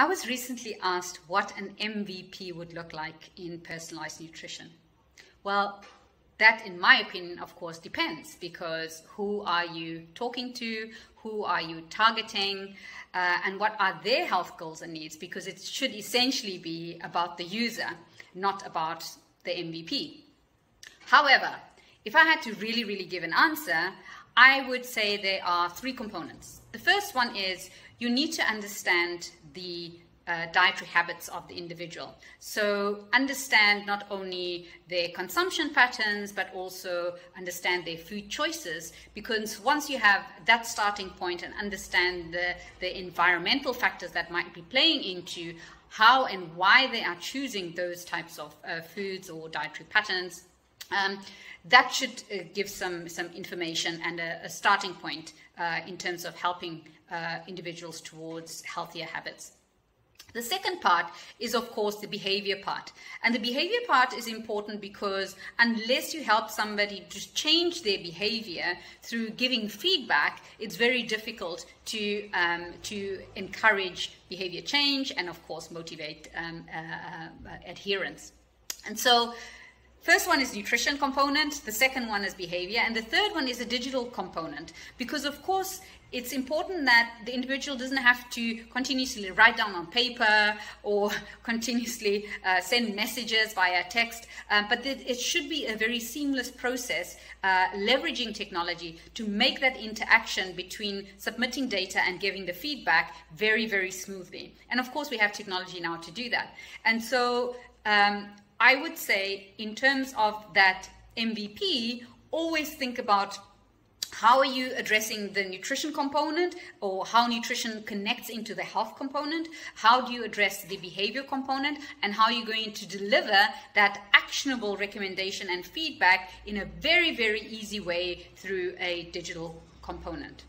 I was recently asked what an MVP would look like in personalized nutrition. Well, that, in my opinion, of course, depends because who are you talking to? Who are you targeting? Uh, and what are their health goals and needs? Because it should essentially be about the user, not about the MVP. However, if I had to really, really give an answer, I would say there are three components. The first one is you need to understand the uh, dietary habits of the individual. So, understand not only their consumption patterns, but also understand their food choices. Because once you have that starting point and understand the, the environmental factors that might be playing into how and why they are choosing those types of uh, foods or dietary patterns, um, that should uh, give some, some information and a, a starting point uh, in terms of helping uh, individuals towards healthier habits. The second part is, of course, the behavior part. And the behavior part is important because unless you help somebody to change their behavior through giving feedback, it's very difficult to, um, to encourage behavior change and, of course, motivate um, uh, uh, adherence. And so First one is nutrition component, the second one is behavior, and the third one is a digital component. Because of course, it's important that the individual doesn't have to continuously write down on paper or continuously uh, send messages via text, uh, but it, it, should be a very seamless process, uh, leveraging technology to make that interaction between submitting data and giving the feedback very, very smoothly. And of course, we have technology now to do that. And so um, I would say, in terms of that MVP, always think about how are you addressing the nutrition component or how nutrition connects into the health component how do you address the behavior component and how are you going to deliver that actionable recommendation and feedback in a very very easy way through a digital component